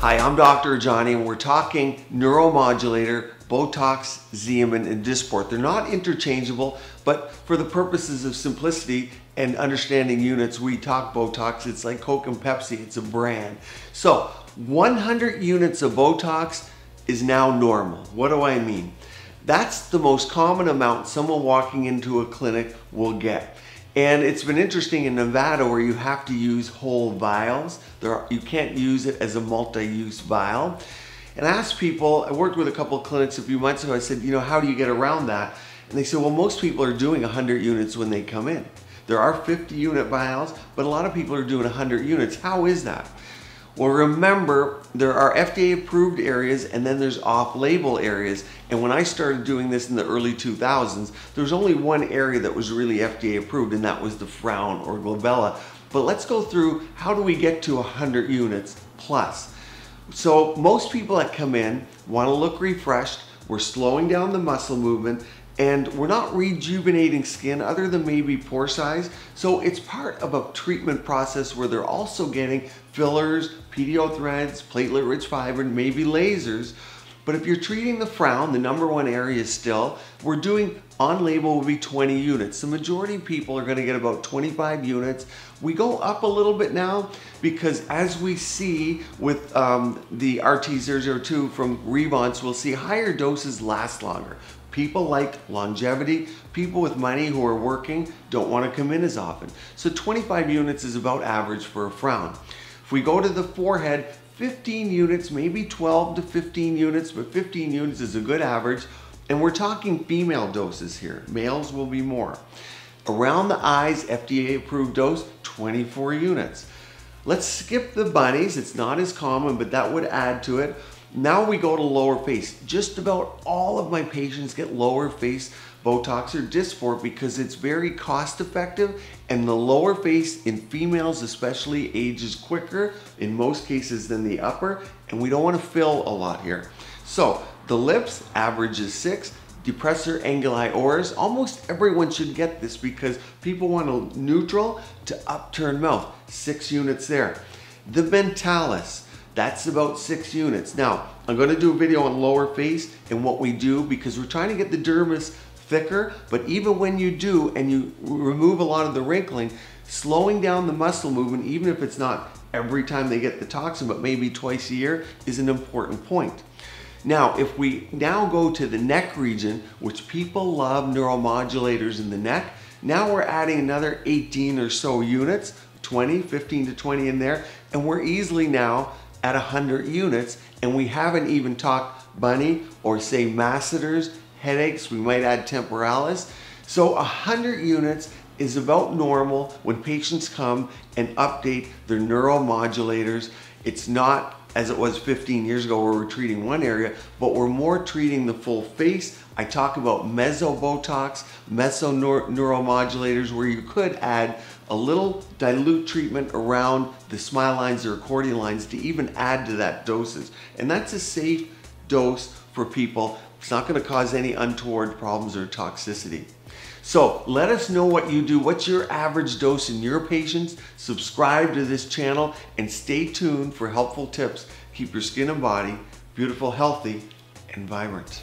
Hi, I'm Dr. Rajani and we're talking neuromodulator, Botox, Xeomin, and Dysport. They're not interchangeable, but for the purposes of simplicity and understanding units, we talk Botox. It's like Coke and Pepsi, it's a brand. So 100 units of Botox is now normal. What do I mean? That's the most common amount someone walking into a clinic will get. And it's been interesting in Nevada where you have to use whole vials. There are, you can't use it as a multi-use vial. And I asked people, I worked with a couple of clinics a few months ago, I said, you know, how do you get around that? And they said, well, most people are doing 100 units when they come in. There are 50 unit vials, but a lot of people are doing 100 units. How is that? Well, remember, there are FDA approved areas and then there's off label areas. And when I started doing this in the early 2000s, there was only one area that was really FDA approved, and that was the frown or glabella. But let's go through how do we get to 100 units plus? So, most people that come in want to look refreshed. We're slowing down the muscle movement and we're not rejuvenating skin other than maybe pore size. So it's part of a treatment process where they're also getting fillers, PDO threads, platelet-rich fibrin, and maybe lasers. But if you're treating the frown, the number one area still, we're doing on label will be 20 units. The majority of people are gonna get about 25 units. We go up a little bit now because as we see with um, the RT002 from Revance, we'll see higher doses last longer. People like longevity. People with money who are working don't want to come in as often. So 25 units is about average for a frown. If we go to the forehead, 15 units, maybe 12 to 15 units, but 15 units is a good average. And we're talking female doses here. Males will be more. Around the eyes, FDA approved dose, 24 units. Let's skip the bunnies. It's not as common, but that would add to it. Now we go to lower face. Just about all of my patients get lower face Botox or Dysport because it's very cost effective and the lower face in females especially ages quicker in most cases than the upper and we don't want to fill a lot here. So the lips average is six, depressor anguli oris. Almost everyone should get this because people want a neutral to upturned mouth. Six units there. The mentalis that's about six units. Now, I'm gonna do a video on lower face and what we do because we're trying to get the dermis thicker, but even when you do and you remove a lot of the wrinkling, slowing down the muscle movement, even if it's not every time they get the toxin, but maybe twice a year, is an important point. Now, if we now go to the neck region, which people love neuromodulators in the neck, now we're adding another 18 or so units, 20, 15 to 20 in there, and we're easily now at 100 units and we haven't even talked bunny or say masseters, headaches, we might add temporalis. So 100 units is about normal when patients come and update their neuromodulators. It's not as it was 15 years ago where we're treating one area, but we're more treating the full face. I talk about mesobotox, mesoneuromodulators, where you could add a little dilute treatment around the smile lines or accordion lines to even add to that doses. And that's a safe dose for people. It's not gonna cause any untoward problems or toxicity. So let us know what you do. What's your average dose in your patients? Subscribe to this channel and stay tuned for helpful tips. Keep your skin and body beautiful, healthy, and vibrant.